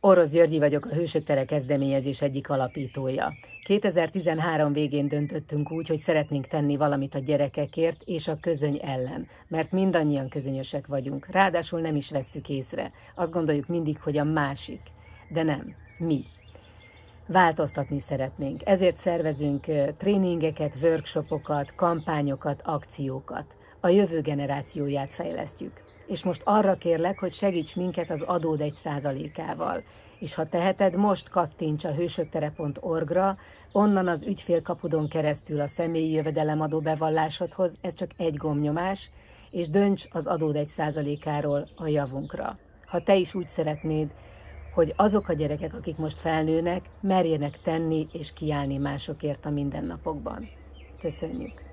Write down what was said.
Orosz Györgyi vagyok, a Hősök Tere kezdeményezés egyik alapítója. 2013 végén döntöttünk úgy, hogy szeretnénk tenni valamit a gyerekekért és a közöny ellen, mert mindannyian közönösek vagyunk, ráadásul nem is vesszük észre. Azt gondoljuk mindig, hogy a másik, de nem, mi. Változtatni szeretnénk, ezért szervezünk tréningeket, workshopokat, kampányokat, akciókat. A jövő generációját fejlesztjük és most arra kérlek, hogy segíts minket az adód egy százalékával. És ha teheted, most kattints a hősöktere.org-ra, onnan az ügyfélkapudon keresztül a személyi jövedelemadó bevallásodhoz, ez csak egy gomnyomás, és dönts az adód egy százalékáról a javunkra. Ha te is úgy szeretnéd, hogy azok a gyerekek, akik most felnőnek, merjenek tenni és kiállni másokért a mindennapokban. Köszönjük!